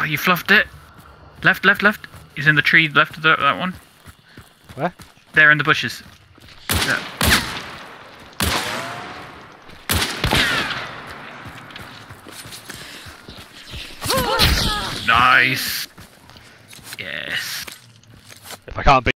Oh, you fluffed it. Left, left, left. He's in the tree left of the, that one. Where? There in the bushes. Yeah. Nice. Yes. If I can't beat